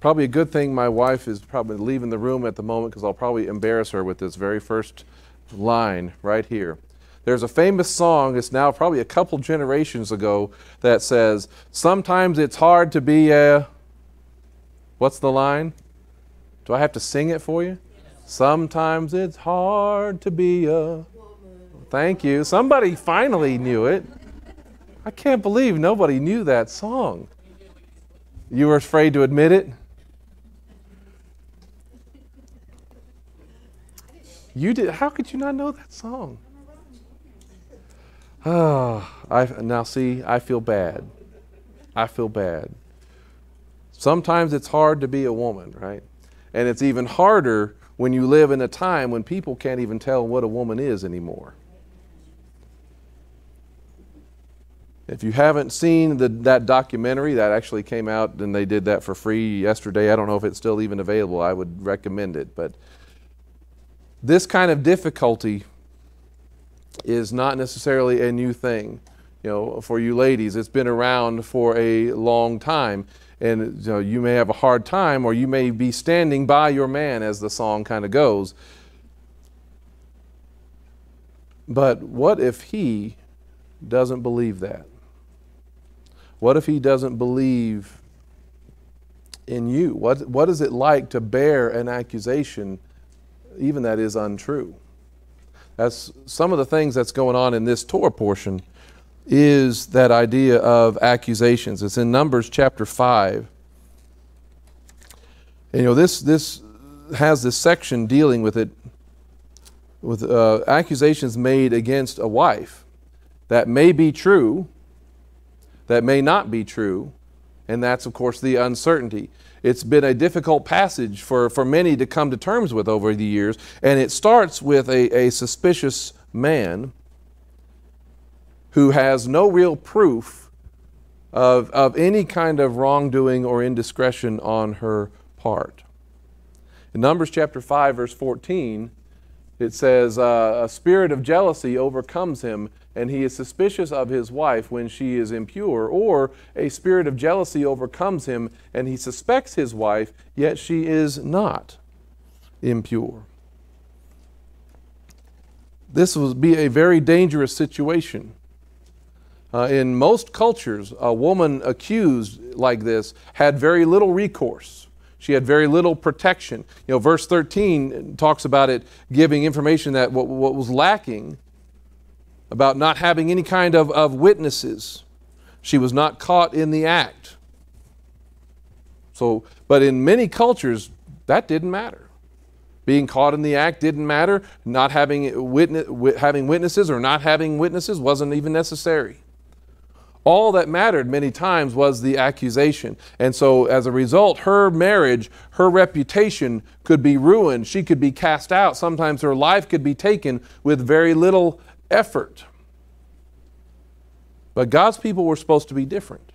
probably a good thing my wife is probably leaving the room at the moment because I'll probably embarrass her with this very first line right here. There's a famous song, it's now probably a couple generations ago, that says, Sometimes it's hard to be a. What's the line? Do I have to sing it for you? Sometimes it's hard to be a. Thank you. Somebody finally knew it. I can't believe nobody knew that song. You were afraid to admit it? You did. How could you not know that song? Oh, I now see. I feel bad. I feel bad. Sometimes it's hard to be a woman, right? And it's even harder when you live in a time when people can't even tell what a woman is anymore. If you haven't seen the, that documentary, that actually came out and they did that for free yesterday. I don't know if it's still even available. I would recommend it. But this kind of difficulty is not necessarily a new thing. You know, for you ladies, it's been around for a long time. And you, know, you may have a hard time, or you may be standing by your man, as the song kind of goes. But what if he doesn't believe that? What if he doesn't believe in you? What, what is it like to bear an accusation, even that is untrue? That's some of the things that's going on in this Torah portion is that idea of accusations. It's in Numbers chapter 5. And, you know, this, this has this section dealing with it, with uh, accusations made against a wife that may be true, that may not be true, and that's, of course, the uncertainty. It's been a difficult passage for, for many to come to terms with over the years, and it starts with a, a suspicious man who has no real proof of, of any kind of wrongdoing or indiscretion on her part. In Numbers chapter 5, verse 14, it says, uh, A spirit of jealousy overcomes him, and he is suspicious of his wife when she is impure, or a spirit of jealousy overcomes him, and he suspects his wife, yet she is not impure. This would be a very dangerous situation. Uh, in most cultures, a woman accused like this had very little recourse. She had very little protection. You know, verse 13 talks about it giving information that what, what was lacking about not having any kind of, of witnesses. She was not caught in the act. So, but in many cultures, that didn't matter. Being caught in the act didn't matter. Not having, witness, having witnesses or not having witnesses wasn't even necessary. All that mattered many times was the accusation. And so, as a result, her marriage, her reputation could be ruined. She could be cast out. Sometimes her life could be taken with very little effort. But God's people were supposed to be different.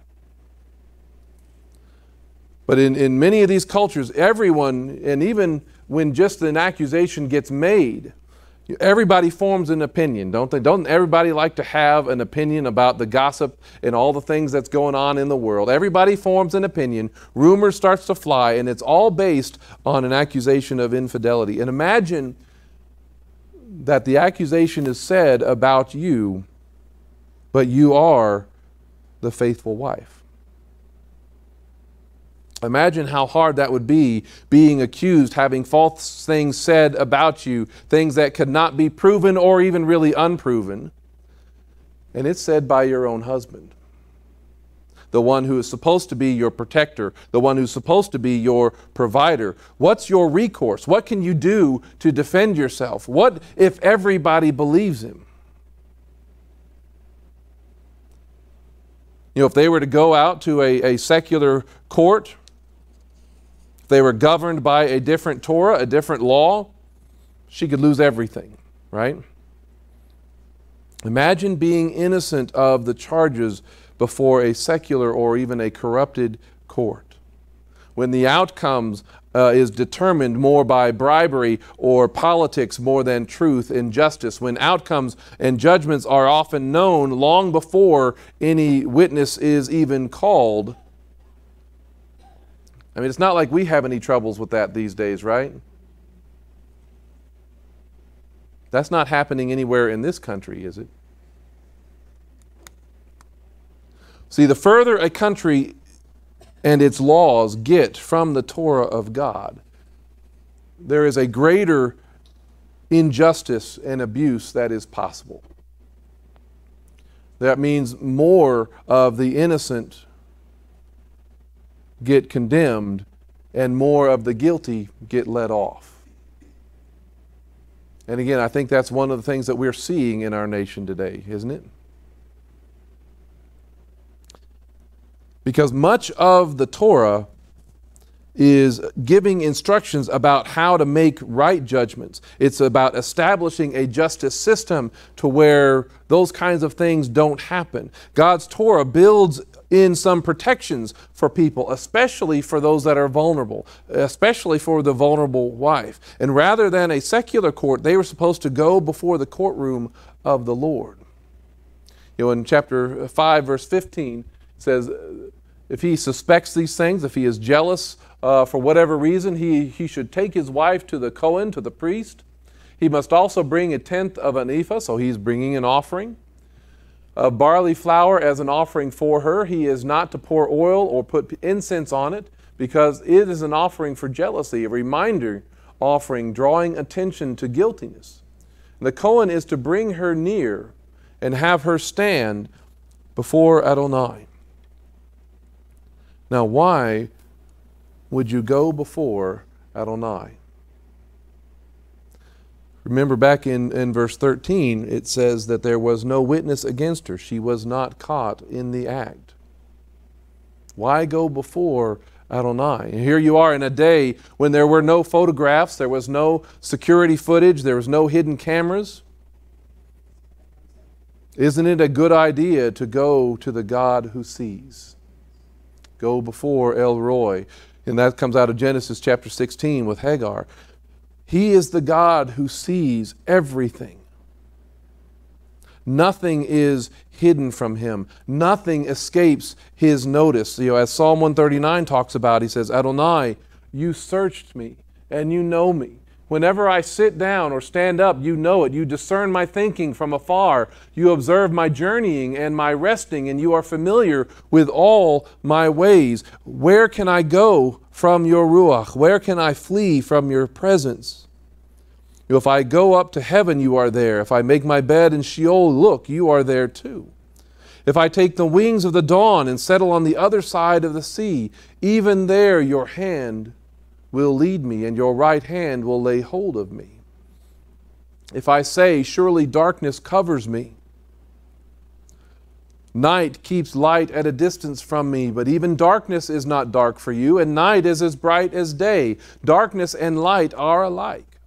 But in, in many of these cultures, everyone, and even when just an accusation gets made, Everybody forms an opinion, don't they? Don't everybody like to have an opinion about the gossip and all the things that's going on in the world? Everybody forms an opinion. Rumor starts to fly, and it's all based on an accusation of infidelity. And imagine that the accusation is said about you, but you are the faithful wife. Imagine how hard that would be being accused, having false things said about you, things that could not be proven or even really unproven. And it's said by your own husband, the one who is supposed to be your protector, the one who's supposed to be your provider. What's your recourse? What can you do to defend yourself? What if everybody believes him? You know, if they were to go out to a, a secular court, they were governed by a different Torah, a different law, she could lose everything, right? Imagine being innocent of the charges before a secular or even a corrupted court. When the outcomes uh, is determined more by bribery or politics more than truth and justice, when outcomes and judgments are often known long before any witness is even called, I mean, it's not like we have any troubles with that these days, right? That's not happening anywhere in this country, is it? See, the further a country and its laws get from the Torah of God, there is a greater injustice and abuse that is possible. That means more of the innocent get condemned and more of the guilty get let off. And again, I think that's one of the things that we're seeing in our nation today, isn't it? Because much of the Torah is giving instructions about how to make right judgments. It's about establishing a justice system to where those kinds of things don't happen. God's Torah builds in some protections for people, especially for those that are vulnerable, especially for the vulnerable wife. And rather than a secular court, they were supposed to go before the courtroom of the Lord. You know, in chapter 5, verse 15, it says, if he suspects these things, if he is jealous uh, for whatever reason, he, he should take his wife to the Cohen, to the priest. He must also bring a tenth of an ephah, so he's bringing an offering of barley flour as an offering for her. He is not to pour oil or put incense on it because it is an offering for jealousy, a reminder offering, drawing attention to guiltiness. The Cohen is to bring her near and have her stand before Adonai. Now, why would you go before Adonai? Remember back in, in verse 13, it says that there was no witness against her. She was not caught in the act. Why go before Adonai? And here you are in a day when there were no photographs, there was no security footage, there was no hidden cameras. Isn't it a good idea to go to the God who sees? Go before El Roi. And that comes out of Genesis chapter 16 with Hagar. He is the God who sees everything. Nothing is hidden from him. Nothing escapes his notice. You know, as Psalm 139 talks about, he says, Adonai, you searched me and you know me. Whenever I sit down or stand up, you know it. You discern my thinking from afar. You observe my journeying and my resting, and you are familiar with all my ways. Where can I go from your Ruach? Where can I flee from your presence? If I go up to heaven, you are there. If I make my bed in Sheol, look, you are there too. If I take the wings of the dawn and settle on the other side of the sea, even there your hand will lead me, and your right hand will lay hold of me. If I say, Surely darkness covers me, night keeps light at a distance from me, but even darkness is not dark for you, and night is as bright as day. Darkness and light are alike.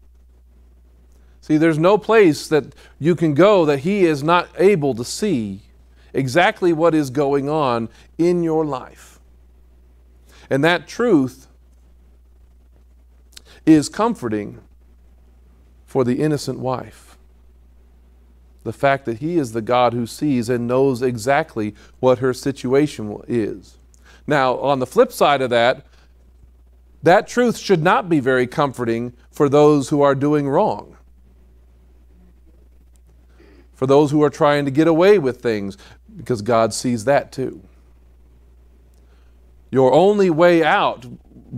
See, there's no place that you can go that He is not able to see exactly what is going on in your life. And that truth is comforting for the innocent wife. The fact that He is the God who sees and knows exactly what her situation is. Now, on the flip side of that, that truth should not be very comforting for those who are doing wrong. For those who are trying to get away with things, because God sees that too. Your only way out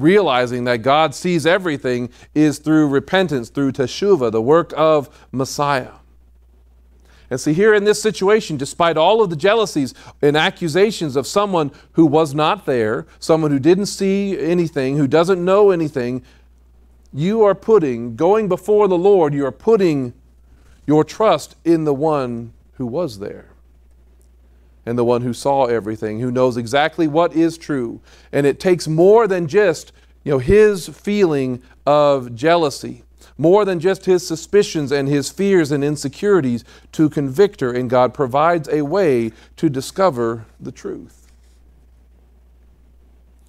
realizing that God sees everything is through repentance, through teshuvah, the work of Messiah. And see, here in this situation, despite all of the jealousies and accusations of someone who was not there, someone who didn't see anything, who doesn't know anything, you are putting, going before the Lord, you are putting your trust in the one who was there and the one who saw everything, who knows exactly what is true. And it takes more than just, you know, his feeling of jealousy, more than just his suspicions and his fears and insecurities to convict her, and God provides a way to discover the truth.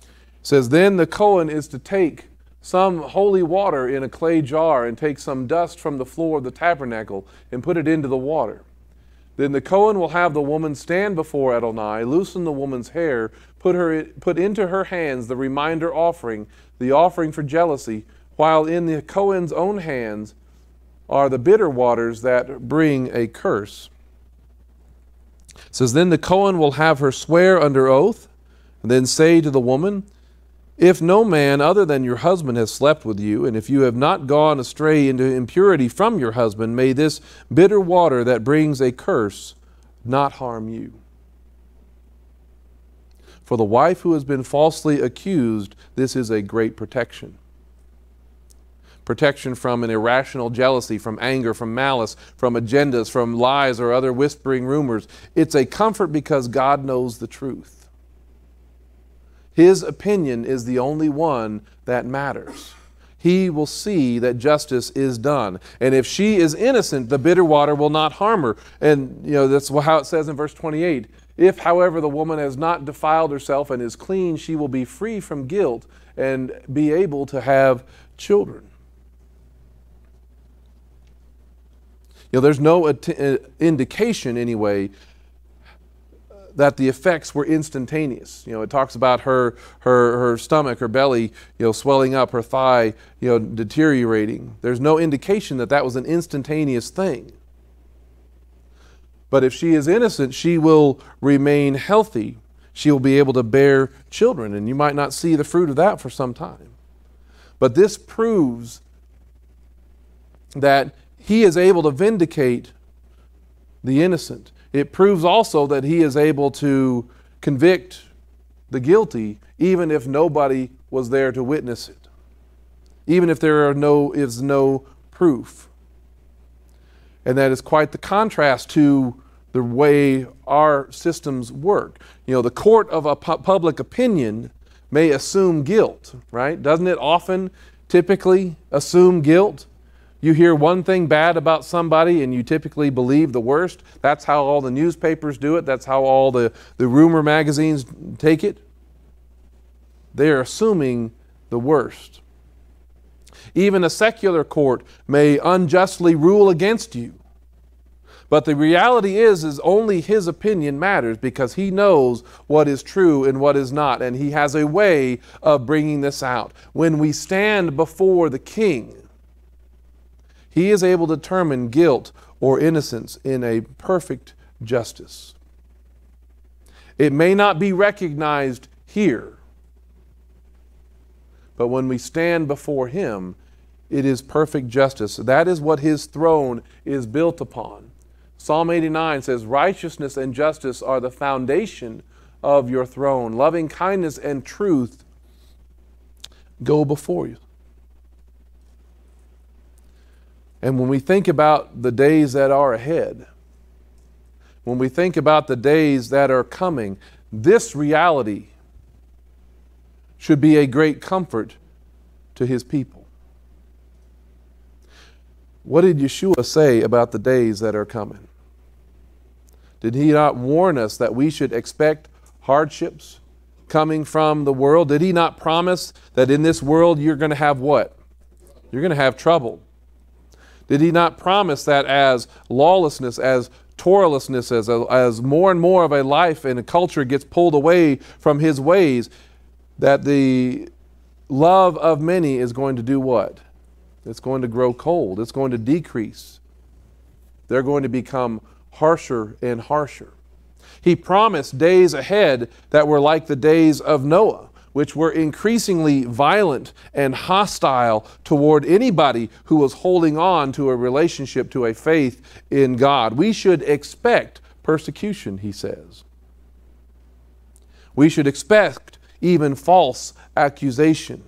It says, Then the Cohen is to take some holy water in a clay jar and take some dust from the floor of the tabernacle and put it into the water. Then the Cohen will have the woman stand before Adonai, loosen the woman's hair, put, her, put into her hands the reminder offering, the offering for jealousy, while in the Cohen's own hands are the bitter waters that bring a curse. It says, Then the Cohen will have her swear under oath, and then say to the woman, If no man other than your husband has slept with you, and if you have not gone astray into impurity from your husband, may this bitter water that brings a curse not harm you. For the wife who has been falsely accused, this is a great protection protection from an irrational jealousy, from anger, from malice, from agendas, from lies or other whispering rumors. It's a comfort because God knows the truth. His opinion is the only one that matters. He will see that justice is done. And if she is innocent, the bitter water will not harm her. And, you know, that's how it says in verse 28 If, however, the woman has not defiled herself and is clean, she will be free from guilt and be able to have children. You know, there's no uh, indication anyway that the effects were instantaneous. You know, it talks about her her her stomach, her belly, you know, swelling up, her thigh, you know, deteriorating. There's no indication that that was an instantaneous thing. But if she is innocent, she will remain healthy. She will be able to bear children, and you might not see the fruit of that for some time. But this proves that he is able to vindicate the innocent. It proves also that he is able to convict the guilty even if nobody was there to witness it. Even if there no, is no proof. And that is quite the contrast to the way our systems work. You know, the court of a pu- public opinion may assume guilt, right? Doesn't it often typically assume guilt? You hear one thing bad about somebody and you typically believe the worst. That's how all the newspapers do it. That's how all the, the rumor magazines take it. They're assuming the worst. Even a secular court may unjustly rule against you. But the reality is is only his opinion matters because he knows what is true and what is not and he has a way of bringing this out. When we stand before the king, he is able to determine guilt or innocence in a perfect justice. It may not be recognized here, but when we stand before Him, it is perfect justice. That is what His throne is built upon. Psalm 89 says, Righteousness and justice are the foundation of your throne. Loving kindness and truth go before you. And when we think about the days that are ahead, when we think about the days that are coming, this reality should be a great comfort to his people. What did Yeshua say about the days that are coming? Did he not warn us that we should expect hardships coming from the world? Did he not promise that in this world you're going to have what? You're going to have trouble. Did he not promise that as lawlessness, as Torahlessness, as, as more and more of a life and a culture gets pulled away from his ways, that the love of many is going to do what? It's going to grow cold. It's going to decrease. They're going to become harsher and harsher. He promised days ahead that were like the days of Noah which were increasingly violent and hostile toward anybody who was holding on to a relationship, to a faith in God. We should expect persecution, he says. We should expect even false accusation.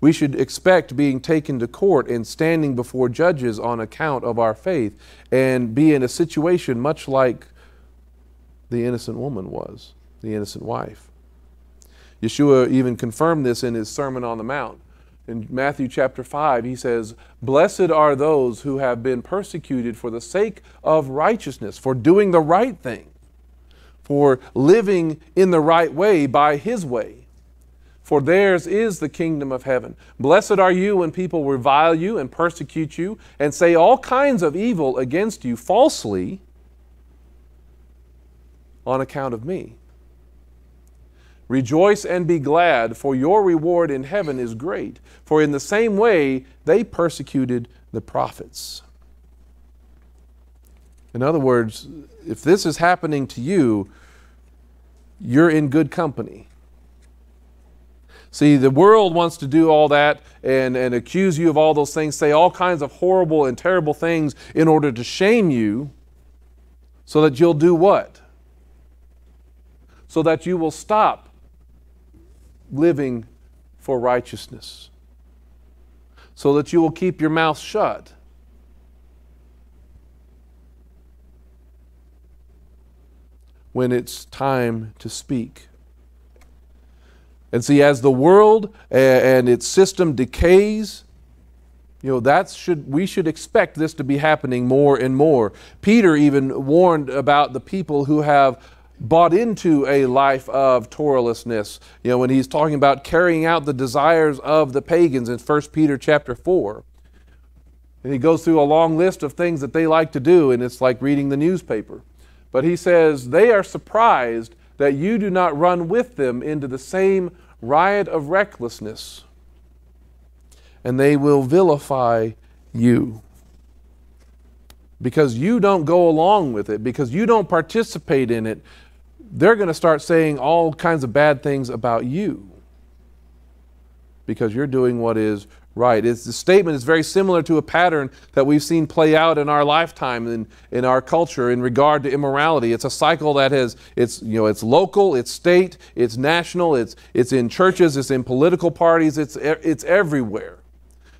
We should expect being taken to court and standing before judges on account of our faith and be in a situation much like the innocent woman was the innocent wife. Yeshua even confirmed this in his Sermon on the Mount. In Matthew chapter 5, he says, Blessed are those who have been persecuted for the sake of righteousness, for doing the right thing, for living in the right way by his way. for theirs is the kingdom of heaven. Blessed are you when people revile you and persecute you and say all kinds of evil against you falsely on account of me. Rejoice and be glad, for your reward in heaven is great. For in the same way they persecuted the prophets. In other words, if this is happening to you, you're in good company. See, the world wants to do all that and, and accuse you of all those things, say all kinds of horrible and terrible things in order to shame you so that you'll do what? So that you will stop living for righteousness, so that you will keep your mouth shut. When it's time to speak. And see, as the world and its system decays, you know, that should we should expect this to be happening more and more. Peter even warned about the people who have bought into a life of Torahlessness. You know, when he's talking about carrying out the desires of the pagans in 1 Peter chapter 4. And he goes through a long list of things that they like to do, and it's like reading the newspaper. But he says, they are surprised that you do not run with them into the same riot of recklessness, and they will vilify you. Because you don't go along with it, because you don't participate in it, they're going to start saying all kinds of bad things about you because you're doing what is right. It's, the statement is very similar to a pattern that we've seen play out in our lifetime in, in our culture in regard to immorality. It's a cycle that has it's you know it's local, it's state, it's national, it's it's in churches, it's in political parties, it's it's everywhere.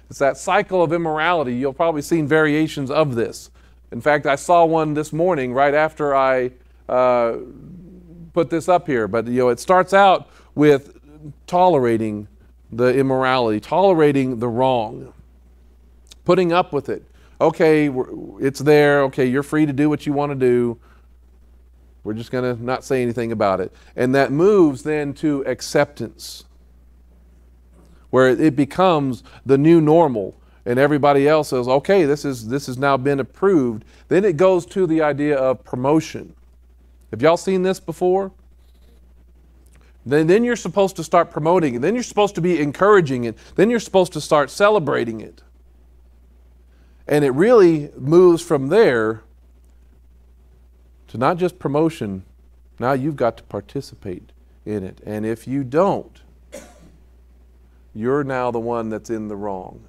It's that cycle of immorality. You'll probably seen variations of this. In fact, I saw one this morning right after I uh, put this up here, but you know it starts out with tolerating the immorality, tolerating the wrong, putting up with it. Okay, it's there. Okay, you're free to do what you want to do. We're just going to not say anything about it. And that moves then to acceptance, where it becomes the new normal and everybody else says, okay, this, is, this has now been approved. Then it goes to the idea of promotion. Have y'all seen this before? Then, then you're supposed to start promoting it. Then you're supposed to be encouraging it. Then you're supposed to start celebrating it. And it really moves from there to not just promotion, now you've got to participate in it. And if you don't, you're now the one that's in the wrong.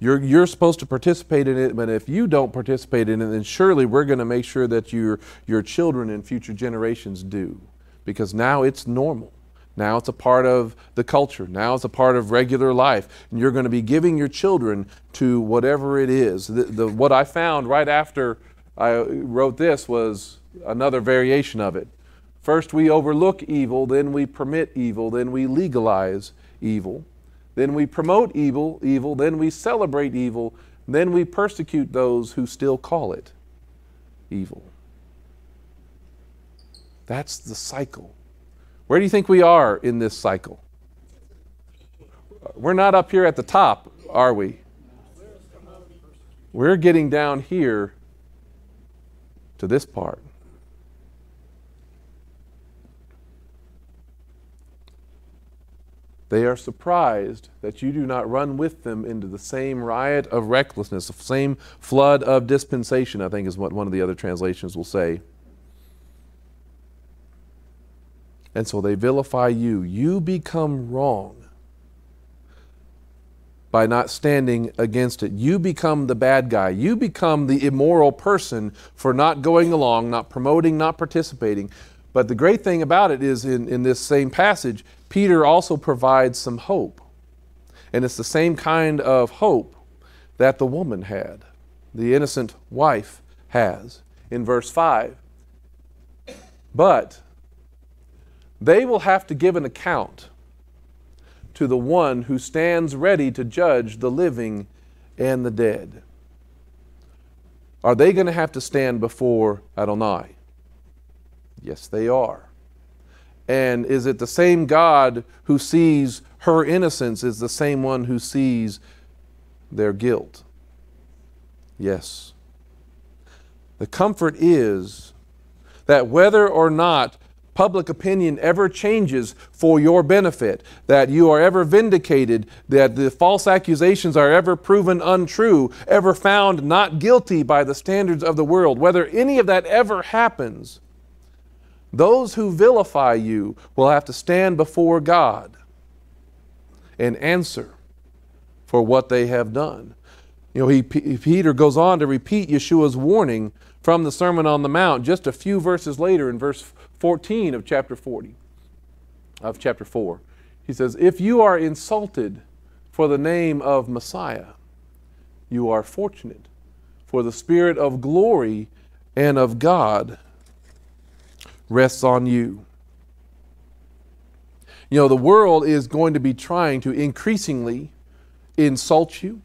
You're, you're supposed to participate in it, but if you don't participate in it, then surely we're going to make sure that your, your children and future generations do. Because now it's normal. Now it's a part of the culture. Now it's a part of regular life. And you're going to be giving your children to whatever it is. The, the, what I found right after I wrote this was another variation of it. First, we overlook evil, then we permit evil, then we legalize evil. Then we promote evil, evil, then we celebrate evil, then we persecute those who still call it evil. That's the cycle. Where do you think we are in this cycle? We're not up here at the top, are we? We're getting down here to this part. They are surprised that you do not run with them into the same riot of recklessness, the same flood of dispensation, I think is what one of the other translations will say. And so they vilify you. You become wrong by not standing against it. You become the bad guy. You become the immoral person for not going along, not promoting, not participating. But the great thing about it is in, in this same passage, Peter also provides some hope. And it's the same kind of hope that the woman had, the innocent wife has in verse 5. But they will have to give an account to the one who stands ready to judge the living and the dead. Are they going to have to stand before Adonai? Yes, they are. And is it the same God who sees her innocence is the same one who sees their guilt? Yes. The comfort is that whether or not public opinion ever changes for your benefit, that you are ever vindicated, that the false accusations are ever proven untrue, ever found not guilty by the standards of the world, whether any of that ever happens, those who vilify you will have to stand before God and answer for what they have done. You know, he, Peter goes on to repeat Yeshua's warning from the Sermon on the Mount just a few verses later in verse 14 of chapter 40, of chapter 4. He says, If you are insulted for the name of Messiah, you are fortunate, for the Spirit of glory and of God rests on you. You know, the world is going to be trying to increasingly insult you,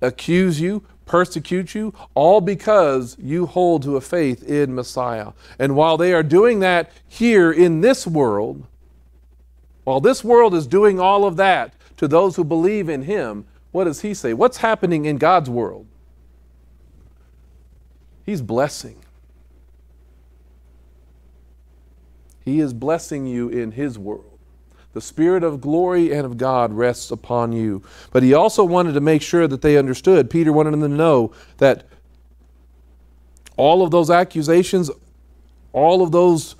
accuse you, persecute you, all because you hold to a faith in Messiah. And while they are doing that here in this world, while this world is doing all of that to those who believe in Him, what does He say? What's happening in God's world? He's blessing. He is blessing you in His world. The Spirit of glory and of God rests upon you. But he also wanted to make sure that they understood. Peter wanted them to know that all of those accusations, all of those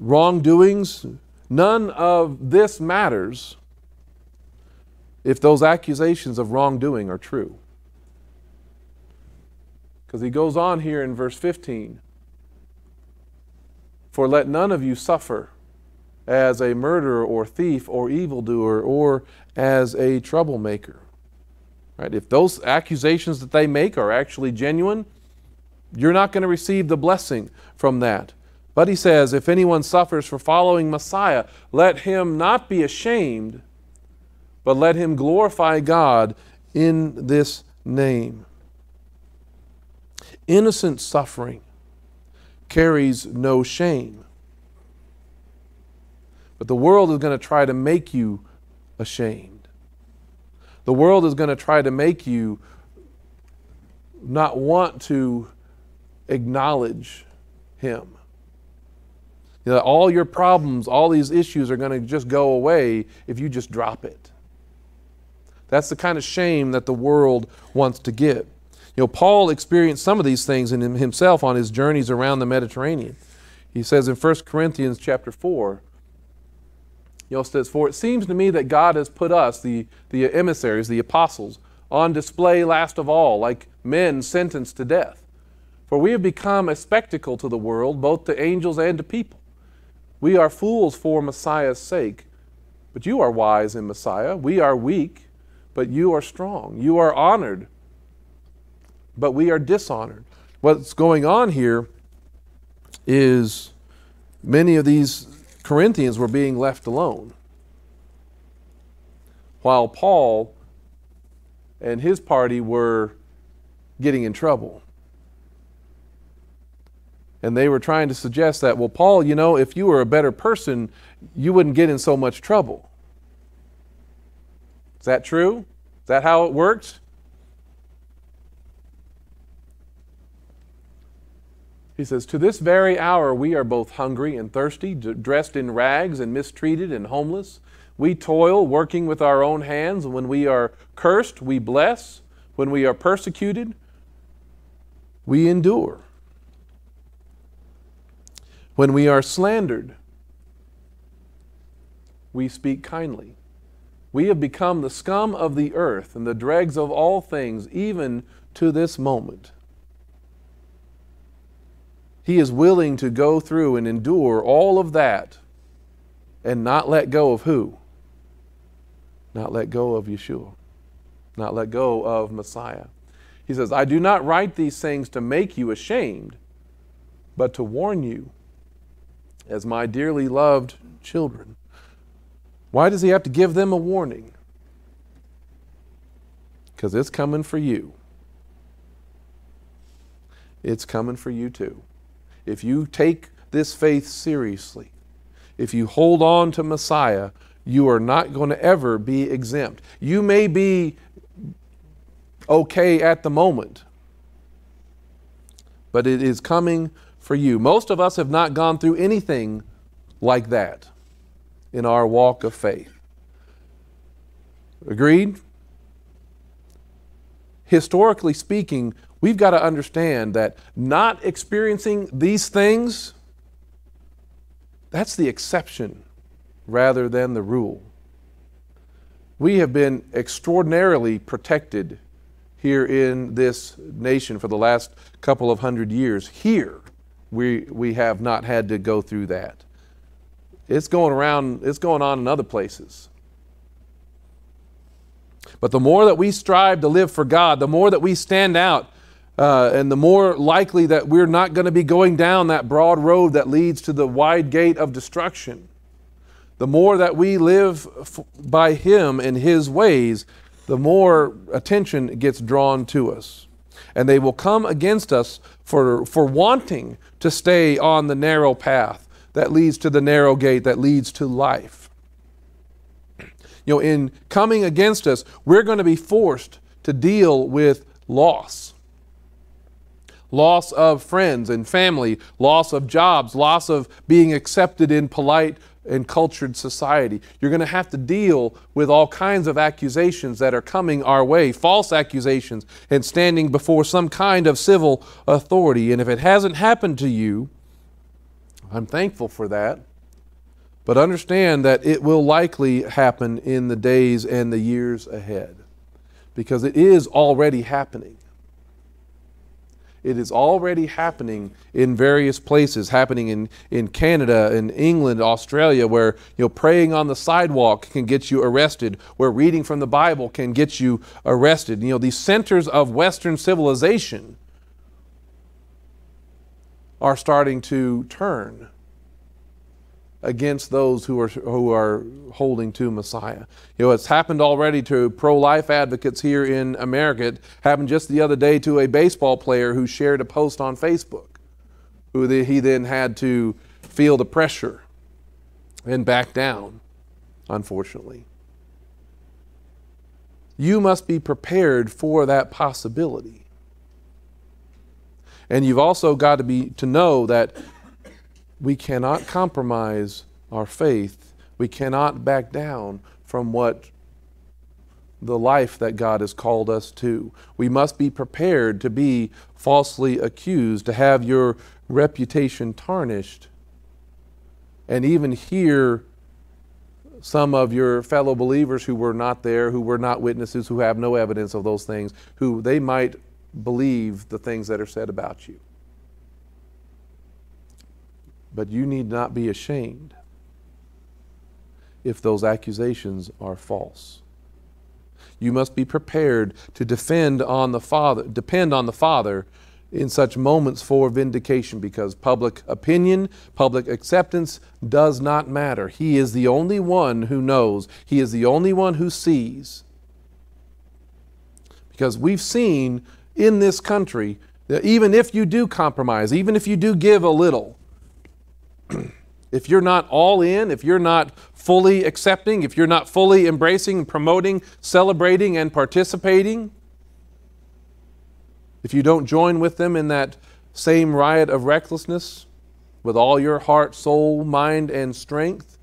wrongdoings, none of this matters if those accusations of wrongdoing are true. Because he goes on here in verse 15 for let none of you suffer as a murderer or thief or evildoer or as a troublemaker. Right? If those accusations that they make are actually genuine, you're not going to receive the blessing from that. But he says, if anyone suffers for following Messiah, let him not be ashamed, but let him glorify God in this name. Innocent suffering carries no shame. But the world is going to try to make you ashamed. The world is going to try to make you not want to acknowledge Him. You know, all your problems, all these issues are going to just go away if you just drop it. That's the kind of shame that the world wants to give. You know, Paul experienced some of these things in himself on his journeys around the Mediterranean. He says in 1 Corinthians chapter 4, you know, says, For it seems to me that God has put us, the, the emissaries, the apostles, on display last of all, like men sentenced to death. For we have become a spectacle to the world, both to angels and to people. We are fools for Messiah's sake, but you are wise in Messiah. We are weak, but you are strong. You are honored, but we are dishonored. What's going on here is many of these Corinthians were being left alone, while Paul and his party were getting in trouble. And they were trying to suggest that, well, Paul, you know, if you were a better person, you wouldn't get in so much trouble. Is that true? Is that how it works? He says, To this very hour we are both hungry and thirsty, dressed in rags and mistreated and homeless. We toil, working with our own hands. When we are cursed, we bless. When we are persecuted, we endure. When we are slandered, we speak kindly. We have become the scum of the earth and the dregs of all things, even to this moment. He is willing to go through and endure all of that and not let go of who? Not let go of Yeshua. Not let go of Messiah. He says, I do not write these things to make you ashamed, but to warn you as my dearly loved children. Why does he have to give them a warning? Because it's coming for you. It's coming for you too if you take this faith seriously, if you hold on to Messiah, you are not going to ever be exempt. You may be okay at the moment, but it is coming for you. Most of us have not gone through anything like that in our walk of faith. Agreed? Historically speaking, we've got to understand that not experiencing these things, that's the exception rather than the rule. We have been extraordinarily protected here in this nation for the last couple of hundred years. Here, we, we have not had to go through that. It's going around, it's going on in other places. But the more that we strive to live for God, the more that we stand out, uh, and the more likely that we're not going to be going down that broad road that leads to the wide gate of destruction. The more that we live f- by Him and His ways, the more attention gets drawn to us. And they will come against us for, for wanting to stay on the narrow path that leads to the narrow gate that leads to life you know, in coming against us, we're going to be forced to deal with loss. Loss of friends and family, loss of jobs, loss of being accepted in polite and cultured society. You're going to have to deal with all kinds of accusations that are coming our way, false accusations, and standing before some kind of civil authority. And if it hasn't happened to you, I'm thankful for that. But understand that it will likely happen in the days and the years ahead because it is already happening. It is already happening in various places, happening in, in Canada, in England, Australia, where you know praying on the sidewalk can get you arrested, where reading from the Bible can get you arrested. You know, these centers of Western civilization are starting to turn against those who are, who are holding to Messiah. You know, it's happened already to pro life advocates here in America. It happened just the other day to a baseball player who shared a post on Facebook, who the, he then had to feel the pressure and back down, unfortunately. You must be prepared for that possibility. And you've also got to be to know that we cannot compromise our faith. We cannot back down from what the life that God has called us to. We must be prepared to be falsely accused, to have your reputation tarnished, and even hear some of your fellow believers who were not there, who were not witnesses, who have no evidence of those things, who they might believe the things that are said about you. But you need not be ashamed if those accusations are false. You must be prepared to defend on the Father, depend on the Father in such moments for vindication because public opinion, public acceptance does not matter. He is the only one who knows, He is the only one who sees. Because we've seen in this country that even if you do compromise, even if you do give a little, if you're not all in, if you're not fully accepting, if you're not fully embracing, promoting, celebrating, and participating, if you don't join with them in that same riot of recklessness with all your heart, soul, mind, and strength,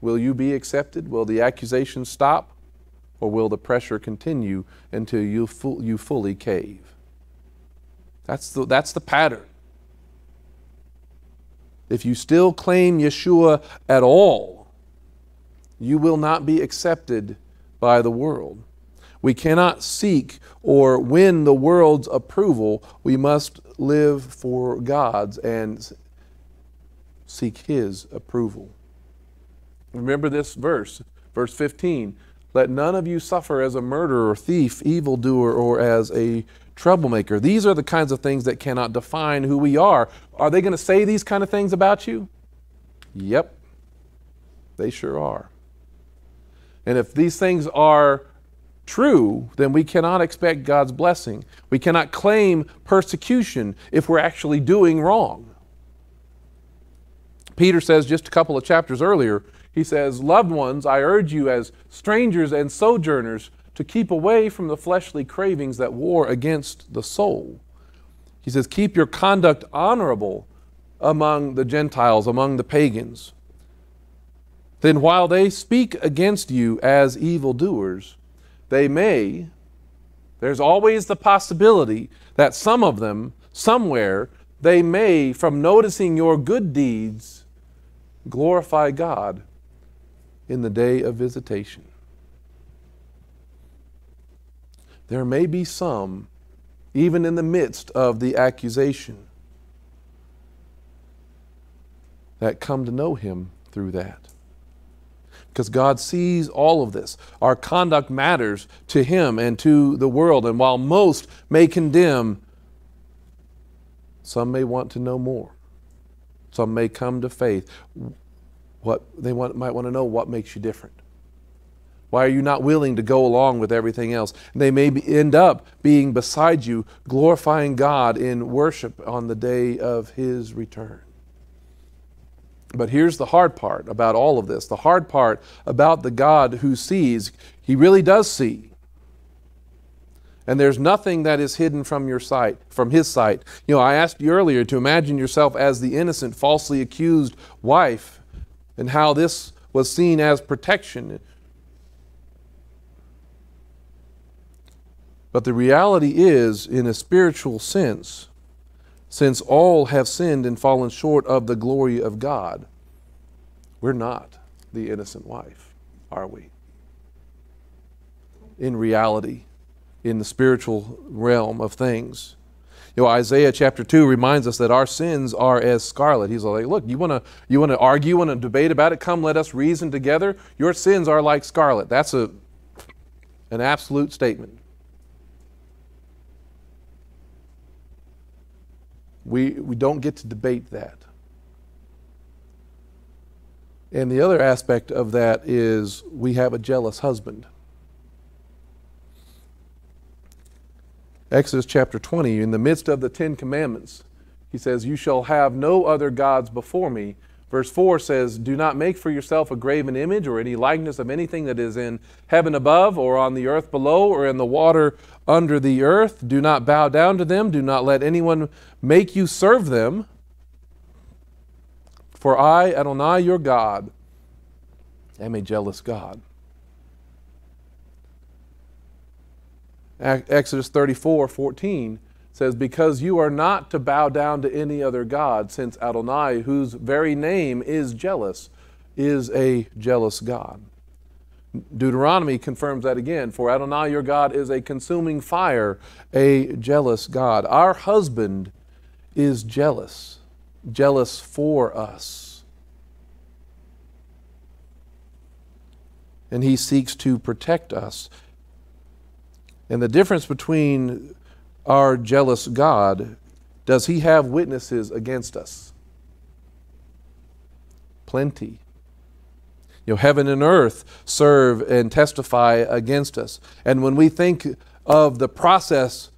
will you be accepted? Will the accusation stop? Or will the pressure continue until you, fu- you fully cave? That's the, that's the pattern if you still claim Yeshua at all, you will not be accepted by the world. We cannot seek or win the world's approval. We must live for God's and seek His approval. Remember this verse, verse 15. Let none of you suffer as a murderer, thief, evildoer, or as a troublemaker. These are the kinds of things that cannot define who we are. Are they going to say these kind of things about you? Yep, they sure are. And if these things are true, then we cannot expect God's blessing. We cannot claim persecution if we're actually doing wrong. Peter says just a couple of chapters earlier, he says, Loved ones, I urge you as strangers and sojourners to keep away from the fleshly cravings that war against the soul. He says, Keep your conduct honorable among the Gentiles, among the pagans. Then while they speak against you as evildoers, they may, there's always the possibility that some of them, somewhere, they may, from noticing your good deeds, glorify God in the day of visitation. There may be some, even in the midst of the accusation, that come to know Him through that. Because God sees all of this. Our conduct matters to Him and to the world. And while most may condemn, some may want to know more. Some may come to faith. What they want, might want to know what makes you different. Why are you not willing to go along with everything else? And they may be, end up being beside you, glorifying God in worship on the day of His return. But here's the hard part about all of this the hard part about the God who sees, He really does see. And there's nothing that is hidden from your sight, from his sight. You know, I asked you earlier to imagine yourself as the innocent, falsely accused wife and how this was seen as protection. But the reality is, in a spiritual sense, since all have sinned and fallen short of the glory of God, we're not the innocent wife, are we? In reality, in the spiritual realm of things. You know, Isaiah chapter 2 reminds us that our sins are as scarlet. He's like, look, you want to you want to argue, you want to debate about it? Come, let us reason together. Your sins are like scarlet. That's a an absolute statement. We, we don't get to debate that. And the other aspect of that is we have a jealous husband. Exodus chapter 20, in the midst of the Ten Commandments, he says, You shall have no other gods before me. Verse 4 says, Do not make for yourself a graven image or any likeness of anything that is in heaven above, or on the earth below, or in the water under the earth. Do not bow down to them. Do not let anyone make you serve them. For I, Adonai, your God, am a jealous God. Exodus 34 14 says, Because you are not to bow down to any other God, since Adonai, whose very name is jealous, is a jealous God. Deuteronomy confirms that again. For Adonai your God is a consuming fire, a jealous God. Our husband is jealous, jealous for us. And he seeks to protect us. And the difference between our jealous God, does he have witnesses against us? Plenty. You know, heaven and earth serve and testify against us. And when we think of the process,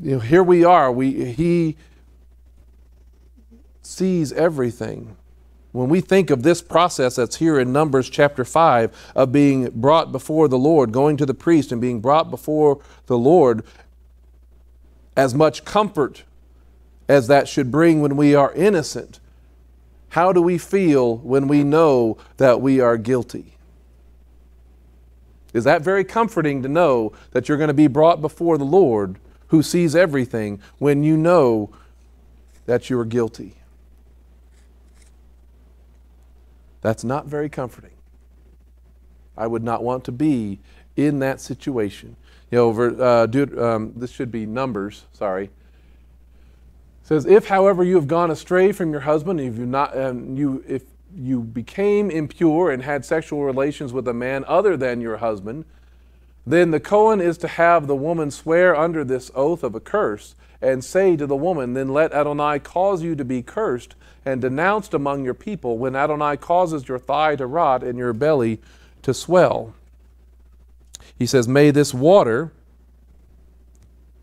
you know, here we are. We, he sees everything when we think of this process that's here in Numbers chapter 5 of being brought before the Lord, going to the priest and being brought before the Lord, as much comfort as that should bring when we are innocent, how do we feel when we know that we are guilty? Is that very comforting to know that you're going to be brought before the Lord who sees everything when you know that you are guilty? That's not very comforting. I would not want to be in that situation. You know, over, uh, do, um, this should be Numbers, sorry. Says, If, however, you have gone astray from your husband, if you not, um, you, if you became impure and had sexual relations with a man other than your husband, then the Cohen is to have the woman swear under this oath of a curse and say to the woman, Then let Adonai cause you to be cursed and denounced among your people when Adonai causes your thigh to rot and your belly to swell. He says, May this water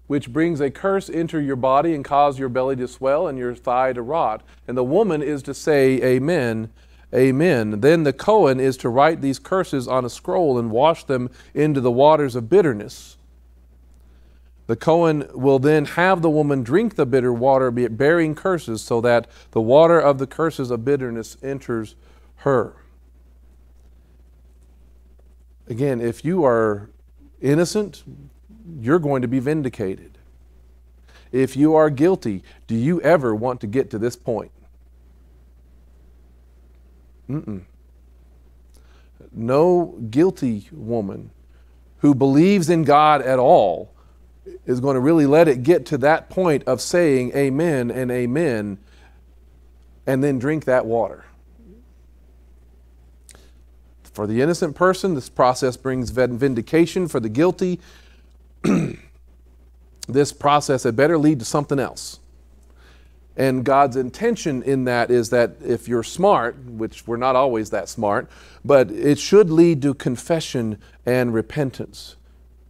which brings a curse into your body and cause your belly to swell and your thigh to rot. And the woman is to say, Amen, Amen. Then the Cohen is to write these curses on a scroll and wash them into the waters of bitterness. The Cohen will then have the woman drink the bitter water, bearing curses, so that the water of the curses of bitterness enters her. Again, if you are innocent, you're going to be vindicated. If you are guilty, do you ever want to get to this point? Mm-mm. No guilty woman who believes in God at all is going to really let it get to that point of saying amen and amen and then drink that water. For the innocent person, this process brings vindication. For the guilty, this process had better lead to something else. And God's intention in that is that if you're smart, which we're not always that smart, but it should lead to confession and repentance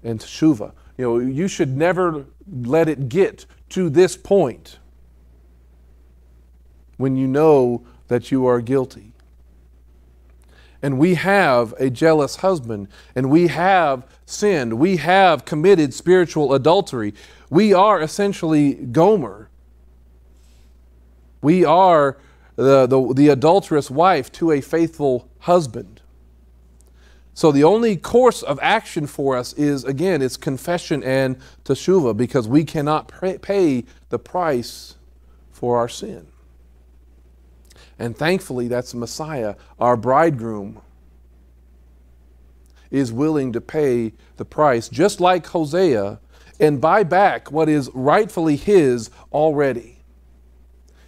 and teshuva. You know, you should never let it get to this point when you know that you are guilty. And we have a jealous husband, and we have sinned, we have committed spiritual adultery. We are essentially Gomer. We are the, the, the adulterous wife to a faithful husband. So the only course of action for us is, again, it's confession and teshuva because we cannot pay the price for our sin. And thankfully, that's Messiah, our bridegroom, is willing to pay the price, just like Hosea, and buy back what is rightfully his already.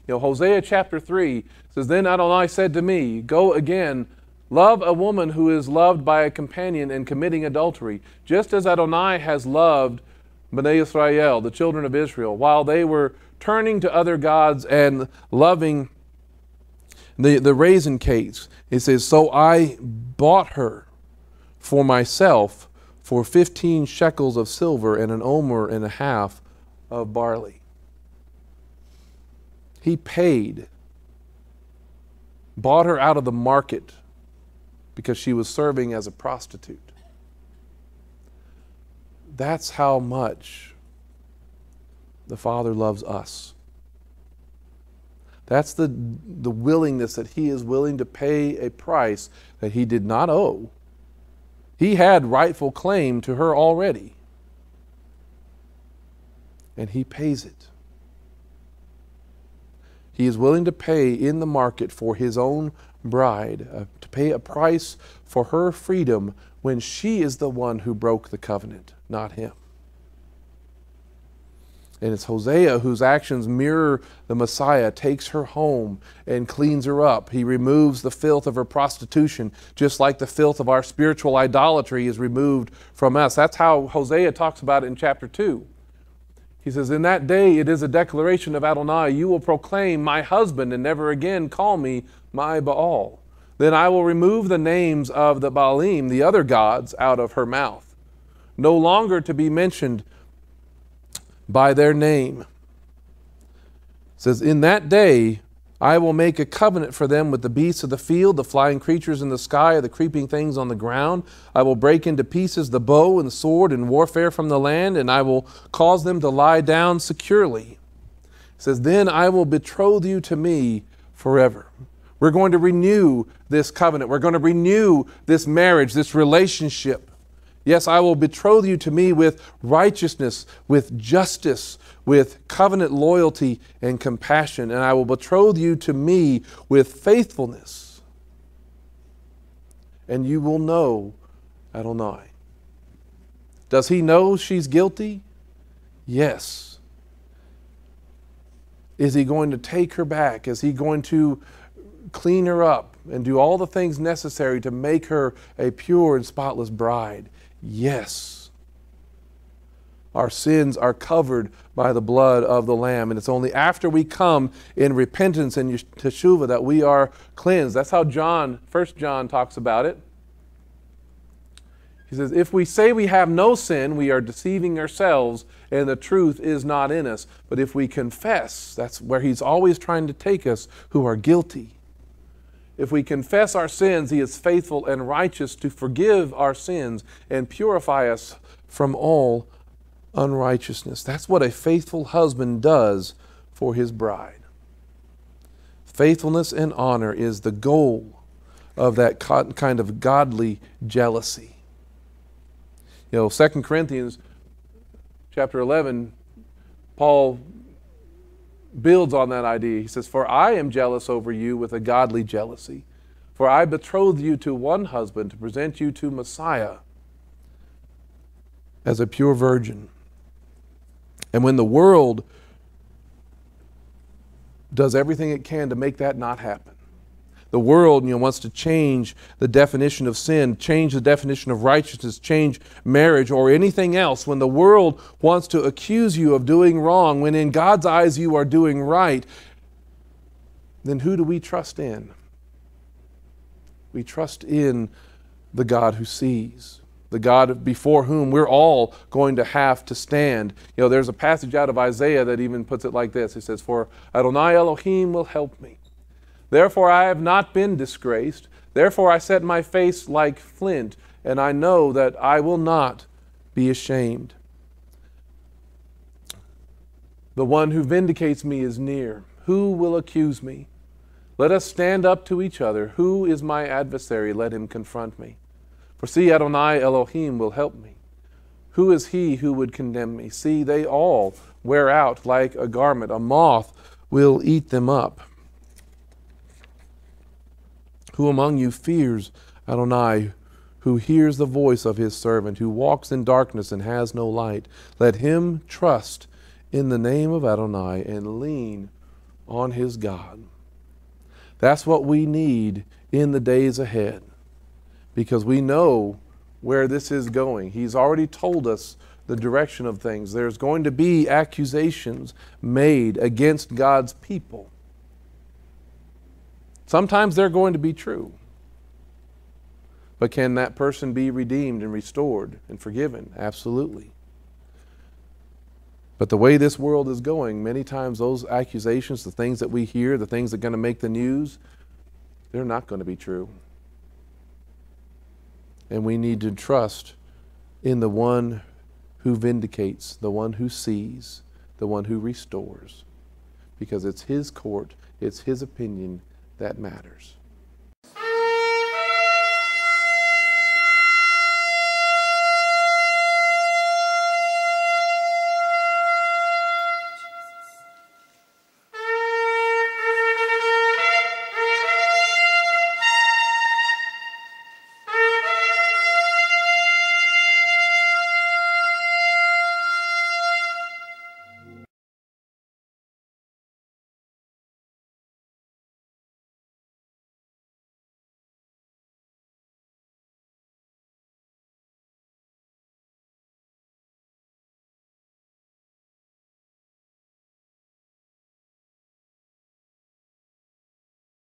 You know, Hosea chapter 3 says, Then Adonai said to me, Go again Love a woman who is loved by a companion and committing adultery, just as Adonai has loved Bnei Israel, the children of Israel, while they were turning to other gods and loving the, the raisin cakes. It says, So I bought her for myself for 15 shekels of silver and an omer and a half of barley. He paid, bought her out of the market because she was serving as a prostitute. That's how much the Father loves us. That's the, the willingness that He is willing to pay a price that He did not owe. He had rightful claim to her already. And He pays it. He is willing to pay in the market for His own bride, uh, to pay a price for her freedom when she is the one who broke the covenant, not him. And it's Hosea whose actions mirror the Messiah, takes her home and cleans her up. He removes the filth of her prostitution, just like the filth of our spiritual idolatry is removed from us. That's how Hosea talks about it in chapter 2. He says, In that day it is a declaration of Adonai, you will proclaim my husband and never again call me my Baal. Then I will remove the names of the Baalim, the other gods, out of her mouth, no longer to be mentioned by their name. It says, In that day I will make a covenant for them with the beasts of the field, the flying creatures in the sky, the creeping things on the ground. I will break into pieces the bow and sword and warfare from the land, and I will cause them to lie down securely. It says, Then I will betroth you to me forever. We're going to renew this covenant. We're going to renew this marriage, this relationship. Yes, I will betroth you to me with righteousness, with justice, with covenant loyalty and compassion, and I will betroth you to me with faithfulness. And you will know Adonai. Does he know she's guilty? Yes. Is he going to take her back? Is he going to clean her up and do all the things necessary to make her a pure and spotless bride? Yes. Our sins are covered by the blood of the Lamb. And it's only after we come in repentance and teshuva that we are cleansed. That's how John, First John talks about it. He He says, If we say we have no sin, we are deceiving ourselves, and the truth is not in us. But if we confess, that's where he's always trying to take us who are guilty. If we confess our sins, he is faithful and righteous to forgive our sins and purify us from all unrighteousness. That's what a faithful husband does for his bride. Faithfulness and honor is the goal of that kind of godly jealousy. You know, 2 Corinthians chapter 11, Paul builds on that idea. He says, For I am jealous over you with a godly jealousy. For I betrothed you to one husband to present you to Messiah as a pure virgin. And when the world does everything it can to make that not happen, the world you know, wants to change the definition of sin, change the definition of righteousness, change marriage or anything else. When the world wants to accuse you of doing wrong, when in God's eyes you are doing right, then who do we trust in? We trust in the God who sees, the God before whom we're all going to have to stand. You know, there's a passage out of Isaiah that even puts it like this. It says, For Adonai Elohim will help me. Therefore I have not been disgraced. Therefore I set my face like flint, and I know that I will not be ashamed. The one who vindicates me is near. Who will accuse me? Let us stand up to each other. Who is my adversary? Let him confront me. For see, Adonai Elohim will help me. Who is he who would condemn me? See, they all wear out like a garment. A moth will eat them up. Who among you fears Adonai, who hears the voice of his servant, who walks in darkness and has no light? Let him trust in the name of Adonai and lean on his God. That's what we need in the days ahead because we know where this is going. He's already told us the direction of things. There's going to be accusations made against God's people. Sometimes they're going to be true. But can that person be redeemed and restored and forgiven? Absolutely. But the way this world is going, many times those accusations, the things that we hear, the things that are going to make the news, they're not going to be true. And we need to trust in the one who vindicates, the one who sees, the one who restores. Because it's his court, it's his opinion, that matters.